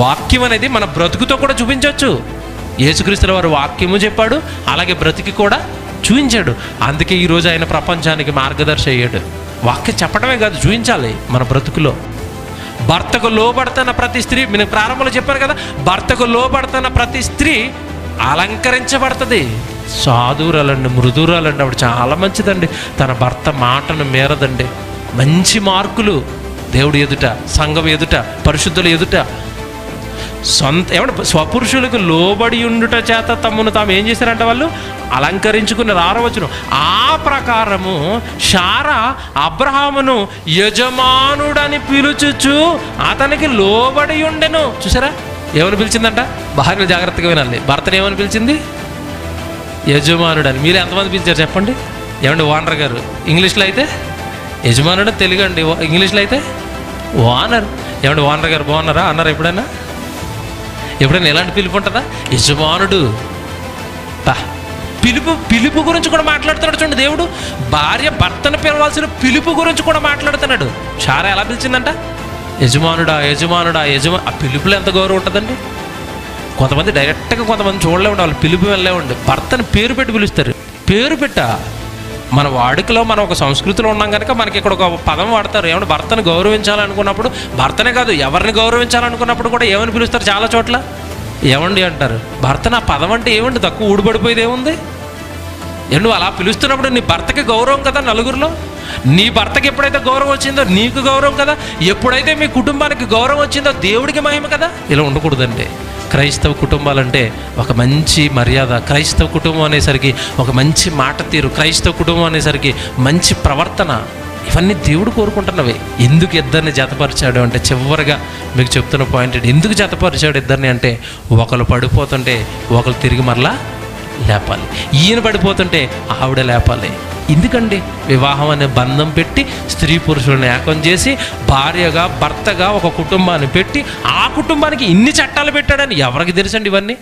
వాక్యం అనేది మన బ్రతుకుతో కూడా చూపించవచ్చు. యేసుక్రీస్తుల వారు వాక్యము చెప్పాడు అలాగే బ్రతికి కూడా చూపించాడు. అందుకే ఈరోజు ఆయన ప్రపంచానికి మార్గదర్శి అయ్యాడు. వాక్యం చెప్పడమే కాదు చూపించాలి మన బ్రతుకులో. భర్తకు లోబడుతున్న ప్రతి స్త్రీ నేను ప్రారంభంలో చెప్పాను కదా భర్తకు లోబడుతున్న ప్రతి స్త్రీ అలంకరించబడుతుంది. సాధురాలండి మృదురాలండి ఆవిడ చాలా మంచిదండి. తన భర్త మాటను మేరదండి. మంచి మార్కులు దేవుడి ఎదుట సంఘం ఎదుట పరిశుద్ధుల ఎదుట సొంత ఏమంటే స్వపురుషులకు లోబడి ఉండుట చేత తమ్మును తాము ఏం చేశారంట వాళ్ళు? అలంకరించుకుని రారవచ్చును ఆ ప్రకారము షారా అబ్రహామును యజమానుడని పిలుచుచు అతనికి లోబడి ఉండెను. చూసారా ఏమని పిలిచిందంట? భార్యలు జాగ్రత్తగా వినాలి. భర్తను ఏమని పిలిచింది? యజమానుడని. మీరు ఎంతమంది పిలిచారు చెప్పండి? ఏమండి ఓనర్ గారు? ఇంగ్లీష్లో అయితే? యజమానుడు తెలుగు అండి ఓ- ఇంగ్లీష్లో అయితే? ఓనర్. ఏమండి ఓనర్ గారు బాగున్నారా? అన్నారా ఎప్పుడైనా ఎప్పుడైనా ఎలాంటి పిలుపు ఉంటుందా? యజమానుడు. పిలుపు పిలుపు గురించి కూడా మాట్లాడుతున్నాడు చూడండి దేవుడు. భార్య భర్తను పిలవాల్సిన పిలుపు గురించి కూడా మాట్లాడుతున్నాడు. షారా ఎలా పిలిచిందంట? యజమానుడా యజమానుడా యజమా ఆ పిలుపులో ఎంత గౌరవం ఉంటుందండి? కొంతమంది డైరెక్ట్గా కొంతమంది చూడలే ఉండే వాళ్ళు పిలుపు వెళ్ళే ఉండే భర్తను పేరు పెట్టి పిలుస్తారు. పేరు పెట్ట. మన వాడుకలో మనం ఒక సంస్కృతిలో ఉన్నాం కనుక మనకి ఇక్కడ ఒక పదం వాడతారు. ఏమంటే భర్తను గౌరవించాలనుకున్నప్పుడు భర్తనే కాదు ఎవరిని గౌరవించాలనుకున్నప్పుడు కూడా ఏమని పిలుస్తారు చాలా చోట్ల? ఏమండి అంటారు. భర్త నా పదం అంటే ఏమండి? తక్కువ ఊడిపడిపోయేది ఏముంది? నువ్వు అలా పిలుస్తున్నప్పుడు నీ భర్తకి గౌరవం కదా నలుగురిలో? నీ భర్తకి ఎప్పుడైతే గౌరవం వచ్చిందో నీకు గౌరవం కదా? ఎప్పుడైతే మీ కుటుంబానికి గౌరవం వచ్చిందో దేవుడికి మహిమ కదా? ఇలా ఉండకూడదండి. క్రైస్తవ కుటుంబాలంటే ఒక మంచి మర్యాద. క్రైస్తవ కుటుంబం అనేసరికి ఒక మంచి మాట తీరు. క్రైస్తవ కుటుంబం అనేసరికి మంచి ప్రవర్తన. ఇవన్నీ దేవుడు కోరుకుంటున్నవి. ఎందుకు ఇద్దరిని జతపరిచాడు అంటే చివరిగా మీకు చెప్తున్న పాయింట్ ఎందుకు జతపరిచాడు ఇద్దరిని అంటే ఒకరు పడిపోతుంటే ఒకరు తిరిగి మరలా లేపాలి. ఈయన పడిపోతుంటే ఆవిడ లేపాలి. ఎందుకండి? వివాహం అనే బంధం పెట్టి స్త్రీ పురుషులను ఏకం చేసి భార్యగా భర్తగా ఒక కుటుంబాన్ని పెట్టి ఆ కుటుంబానికి ఇన్ని చట్టాలు పెట్టాడని ఎవరికి తెలుసండి ఇవన్నీ?